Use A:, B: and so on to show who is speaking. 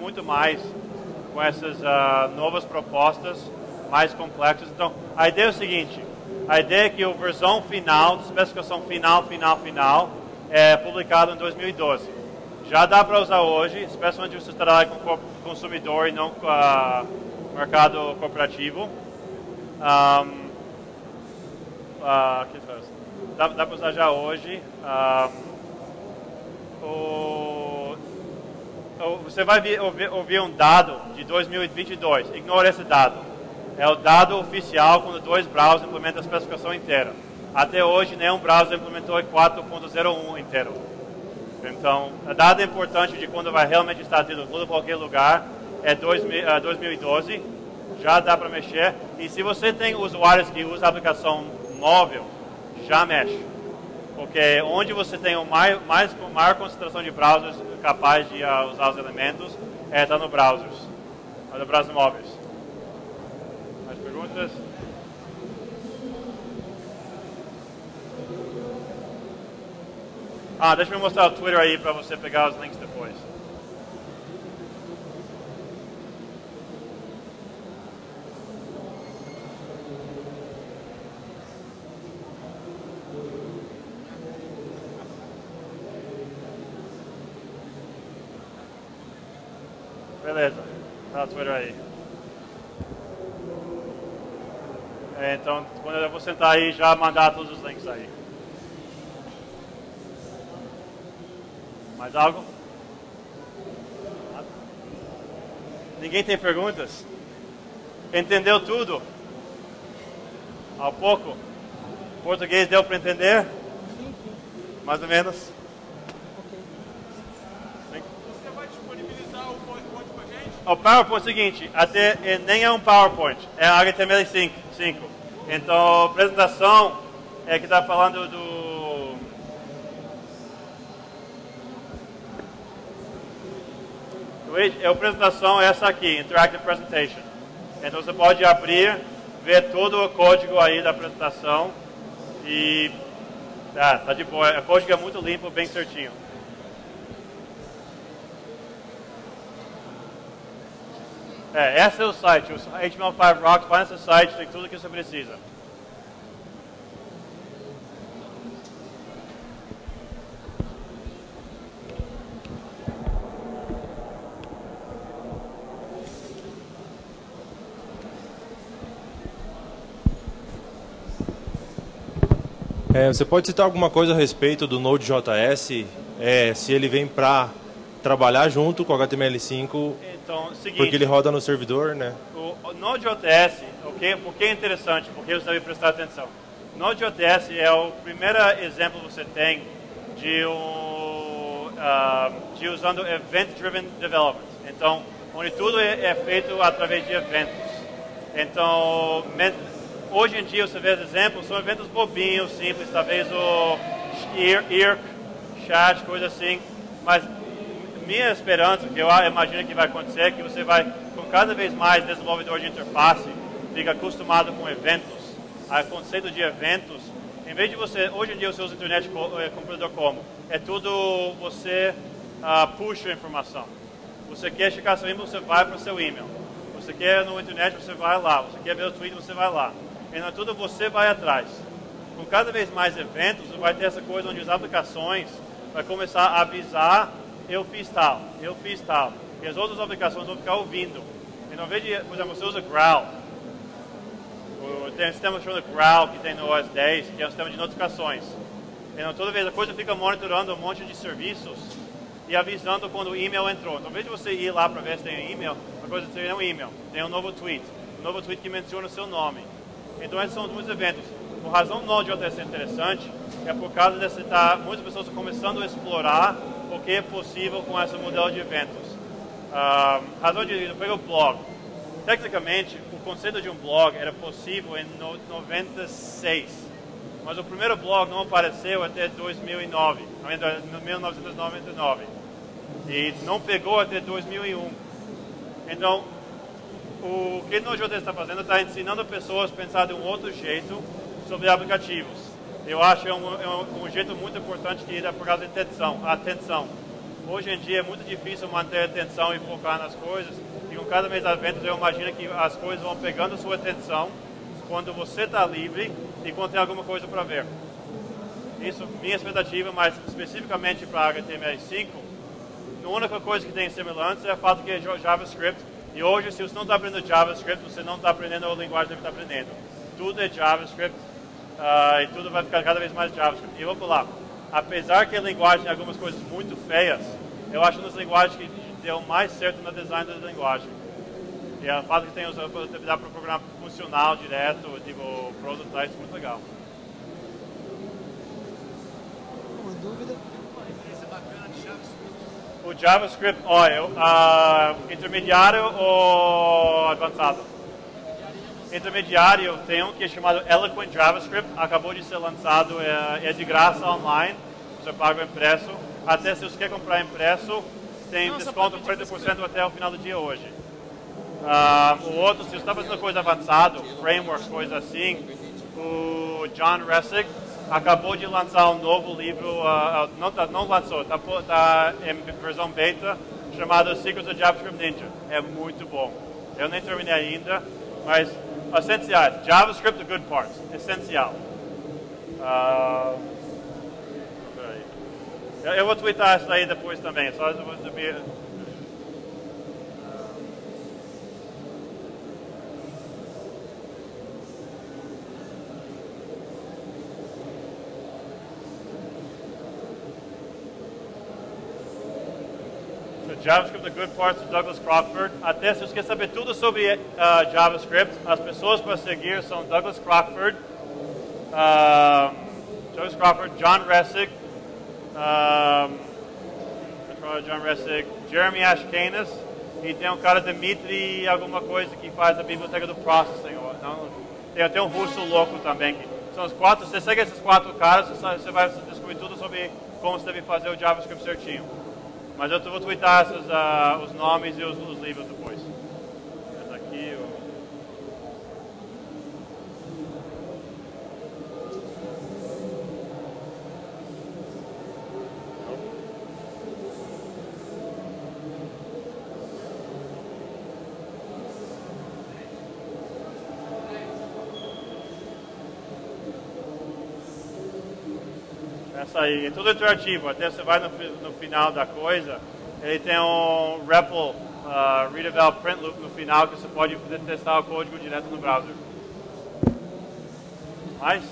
A: muito mais com essas uh, novas propostas mais complexas. Então, a ideia é o seguinte: a ideia é que a versão final, especificação final, final, final, é publicada em 2012. Já dá para usar hoje, especialmente se você trabalha com consumidor e não com o mercado corporativo. Um, uh, que dá, dá para usar já hoje. Um, o, você vai ouvir, um dado de 2022, ignore esse dado. É o dado oficial quando dois browsers implementam a especificação inteira. Até hoje, nenhum browser implementou 4.01 inteiro. Então, a dado importante de quando vai realmente estar tendo em qualquer lugar é 2012. Eh, já dá para mexer. E se você tem usuários que usam a aplicação móvel, já mexe. Porque onde você tem o mais, mais, maior concentração de browsers capaz de uh, usar os elementos é está no browsers, no browsers móveis. Mais perguntas? Ah, deixa eu mostrar o Twitter aí para você pegar os links depois. Beleza, tá o Twitter aí. É, então, quando eu vou sentar aí, já mandar todos os links aí. Mais algo? Ninguém tem perguntas? Entendeu tudo? Ao pouco? Português deu para entender? Mais ou menos?
B: Você vai disponibilizar o PowerPoint para gente?
A: O PowerPoint é o seguinte, até, nem é um PowerPoint, é HTML5. Então, a apresentação é que está falando do a apresentação é essa aqui, Interactive Presentation. Então você pode abrir, ver todo o código aí da apresentação e tá, tá de boa. O código é muito limpo, bem certinho. É, esse é o site, o HTML5 Rocks, vai nesse site, tem tudo que você precisa.
C: É, você pode citar alguma coisa a respeito do Node.js, é, se ele vem para trabalhar junto com o HTML5,
A: então, seguinte,
C: porque ele roda no servidor, né?
A: O, Node.js, okay, por que é interessante? Porque você deve prestar atenção. Node.js é o primeiro exemplo que você tem de, um, uh, de usando Event-Driven Development. Então, onde tudo é, é feito através de eventos. Então, hoje em dia você vê exemplos, são eventos bobinhos, simples, talvez o IRC, chat, coisa assim, mas minha esperança, que eu imagino que vai acontecer, é que você vai, com cada vez mais desenvolvedor de interface, fica acostumado com eventos, o conceito de eventos, em vez de você, hoje em dia você usa internet eh, computador como? É tudo, você uh, puxa a informação. Você quer checar seu e-mail, você vai para o seu e-mail. Você quer no internet, você vai lá. Você quer ver o tweet, você vai lá. Então tudo você vai atrás. Com cada vez mais eventos, vai ter essa coisa onde as aplicações vai começar a avisar, eu fiz tal, eu fiz tal. E as outras aplicações vão ficar ouvindo. Então, ao invés de, por exemplo, você usa Growl. Tem um sistema chamado Growl que tem no OS 10, que é um sistema de notificações. Então, toda vez a coisa fica monitorando um monte de serviços e avisando quando o e-mail entrou. Então, ao invés de você ir lá para ver se tem um e-mail, a coisa tem um e-mail, tem um novo tweet. Um novo tweet que menciona o seu nome. Então esses são muitos eventos. A razão do Node.js ser interessante é por causa de estar, muitas pessoas começando a explorar o que é possível com esse modelo de eventos. Uh, razão de eu pego o blog. Tecnicamente, o conceito de um blog era possível em 96, mas o primeiro blog não apareceu até 2009, 1999, e não pegou até 2001. Então, o que o Node.js está fazendo está ensinando pessoas a pensar de um outro jeito sobre aplicativos. Eu acho que é um, é um, jeito muito importante que é por causa da atenção. atenção. Hoje em dia é muito difícil manter a atenção e focar nas coisas. E com cada mês de eventos eu imagino que as coisas vão pegando sua atenção quando você está livre e quando tem alguma coisa para ver. Isso, minha expectativa, mas especificamente para HTML5, a única coisa que tem semelhança é o fato que é JavaScript. E hoje, se você não está aprendendo JavaScript, você não está aprendendo a linguagem que está aprendendo. Tudo é JavaScript uh, e tudo vai ficar cada vez mais JavaScript. E vou falar, apesar que a linguagem tem algumas coisas muito feias, eu acho uma das linguagens que deu mais certo no design da linguagem. E o fato que tem dá para programar funcional direto, tipo prototypes, muito legal.
D: Uma dúvida?
A: O JavaScript, olha, uh, intermediário ou avançado? Intermediário tem um que é chamado Eloquent JavaScript, acabou de ser lançado, é, é de graça online, você paga o impresso. Até se você quer comprar impresso, tem
D: Não,
A: desconto
D: pode
A: 40% até o final do dia hoje. Ah, o outro, se você está fazendo coisa avançada, frameworks, coisa assim, o John Ressig acabou de lançar um novo livro, ah, não, tá- não lançou, está tá em versão beta, chamado Secrets of JavaScript Ninja. É muito bom. Eu nem terminei ainda, mas essenciais. JavaScript, the good parts. Essencial. Uh, eu, eu vou twittar isso aí depois também, só JavaScript, the good parts do Douglas Crockford. Até se você quer saber tudo sobre uh, JavaScript, as pessoas para seguir são Douglas Crockford, um, Douglas Crockford, John Ressick, um, John Ressick, Jeremy Ashkenas, e tem um cara Dimitri alguma coisa que faz a biblioteca do Processing. tem até um russo louco também. Que são os quatro, você segue esses quatro caras, você vai descobrir tudo sobre como você deve fazer o JavaScript certinho. Mas eu vou twittar esses, ah, os nomes e os, os livros depois. Esse aqui, o... Essa aí, é tudo interativo, até você vai no, no final da coisa, ele tem um REPL, uh, Read Eval Print Loop no final, que você pode testar o código direto no browser. Mas,